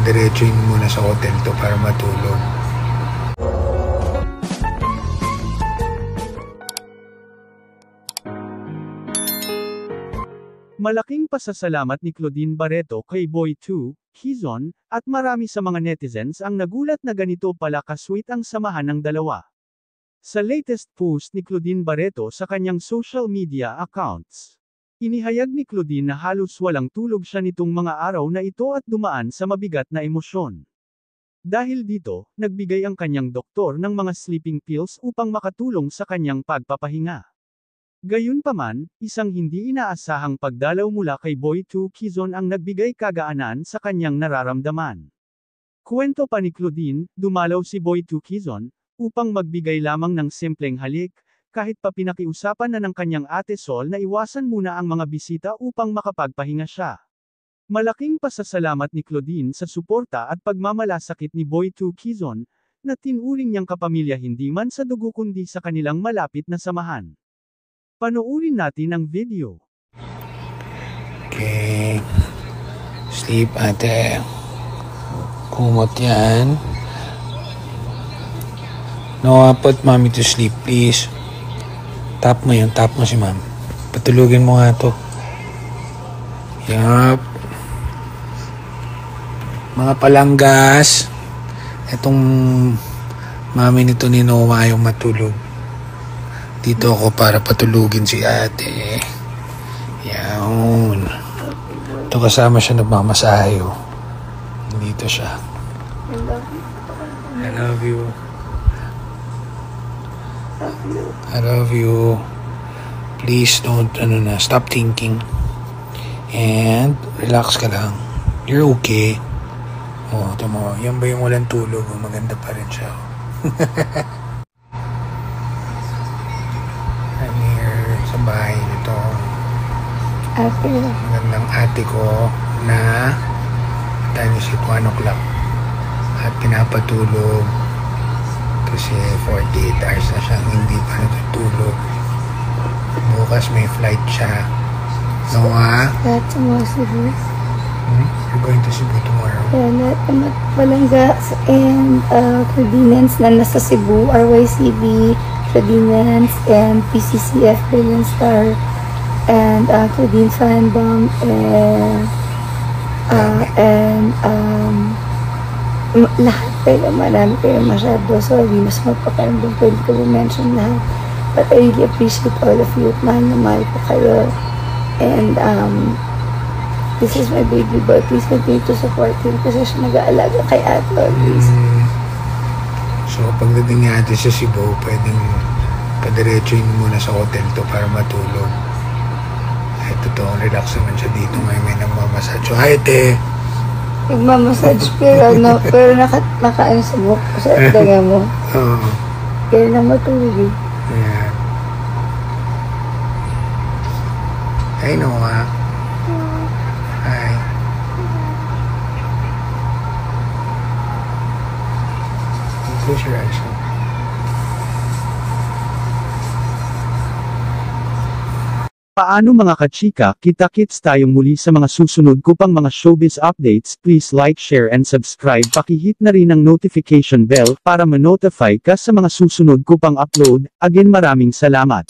padiretsuin muna sa hotel to para matulog. Malaking pasasalamat ni Claudine Barreto kay Boy2, Kizon, at marami sa mga netizens ang nagulat na ganito pala kasweet ang samahan ng dalawa. Sa latest post ni Claudine Barreto sa kanyang social media accounts, inihayag ni Claudine na halos walang tulog siya nitong mga araw na ito at dumaan sa mabigat na emosyon. Dahil dito, nagbigay ang kanyang doktor ng mga sleeping pills upang makatulong sa kanyang pagpapahinga. Gayunpaman, isang hindi inaasahang pagdalaw mula kay Boy 2 Kizon ang nagbigay kagaanan sa kanyang nararamdaman. Kwento pa ni Claudine, dumalaw si Boy 2 Kizon, upang magbigay lamang ng simpleng halik, kahit pa pinakiusapan na ng kanyang ate Sol na iwasan muna ang mga bisita upang makapagpahinga siya. Malaking pasasalamat ni Claudine sa suporta at pagmamalasakit ni Boy 2 Kizon, na tinuring niyang kapamilya hindi man sa dugo kundi sa kanilang malapit na samahan. Panoorin natin ang video. Okay. Sleep, ate. Kumot yan. No, I put mommy to sleep, please. Tap mo yun, tap mo si ma'am. Patulugin mo nga to. Yup. Mga palanggas. Itong mami nito ni Noah yung matulog. Dito ako para patulugin si ate. Yawn. Ito kasama siya nagmamasahe. oh. Dito siya. I love you. I love you. Please don't, ano na, stop thinking. And, relax ka lang. You're okay. Oh, ito mo. Yan ba yung walang tulog? Oh, maganda pa rin siya. I'm here sa bahay nito. Ate, Magandang ate ko na time is at 1 o'clock at pinapatulog kasi 48 hours na siyang hindi pa natutulog. Bukas may flight siya. Noah, lahat sa mga Cebu. hmm? you're going to Cebu tomorrow. Ng mga palangga and uh, Cardinans na nasa Cebu, RYCB, Cardinans, and PCCF, Brilliant Star, and uh, Claudine Fanbom, and, uh, and um, lahat kayo, marami kayo masyado. Sorry, mas magpakaramdam ko, ko mention lahat. But I really appreciate all of you. Mahal na mahal ko kayo. And um, this is my baby boy. Please continue to support him kasi siya nag-aalaga kay ate always. Mm. So, pagdating ni ate sa Cebu, pwedeng padiretsuin muna sa hotel to para matulog. Eh, totoo, relax naman siya dito ngayon may nagmamassage. So, hi, ate! Nagmamassage pero no, pero naka, nakaano sa buhok ko sa daga mo. Oo. Kaya na matulog eh. Ayan. Hi, Noah. Hi. Close your eyes. Paano mga kachika, kita-kits tayong muli sa mga susunod ko pang mga showbiz updates, please like, share and subscribe. Pakihit na rin ang notification bell para ma-notify ka sa mga susunod ko pang upload, again maraming salamat.